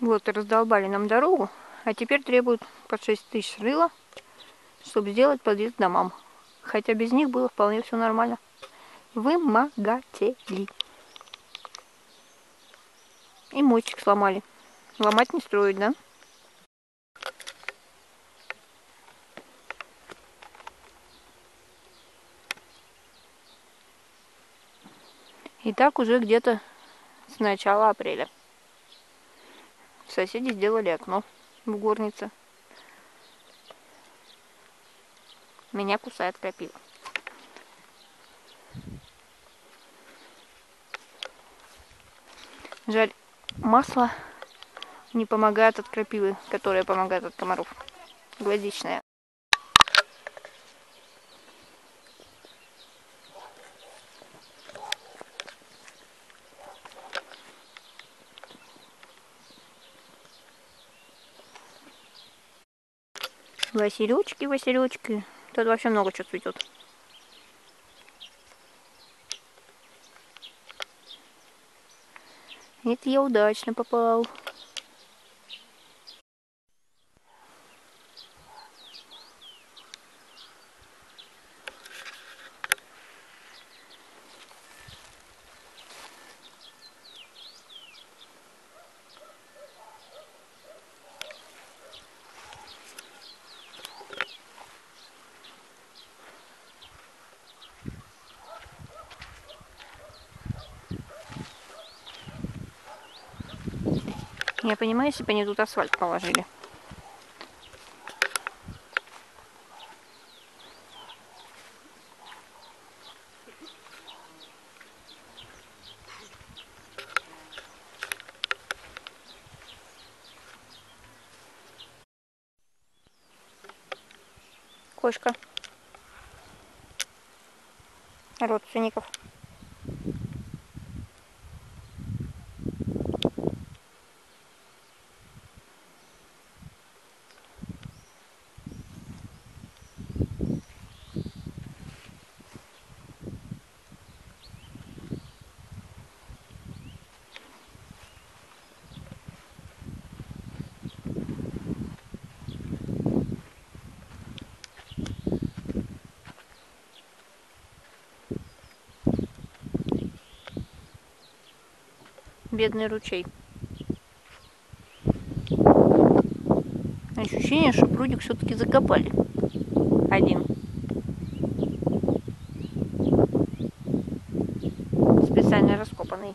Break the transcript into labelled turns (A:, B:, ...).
A: Вот раздолбали нам дорогу, а теперь требуют по 6 тысяч рыла, чтобы сделать подъезд домам. Хотя без них было вполне все нормально. Вымогатели. И мостик сломали. Ломать не строить, да? И так уже где-то с начала апреля. Соседи сделали окно в горнице. Меня кусает крапива. Жаль, масло не помогает от крапивы, которая помогает от комаров. Гвоздичная. Василючки, Василючки. Тут вообще много чего цветет. Это я удачно попал. Я понимаю, если бы они тут асфальт положили. Кошка. Родственников. Бедный ручей. Ощущение, что прудик все-таки закопали. Один. Специально раскопанный.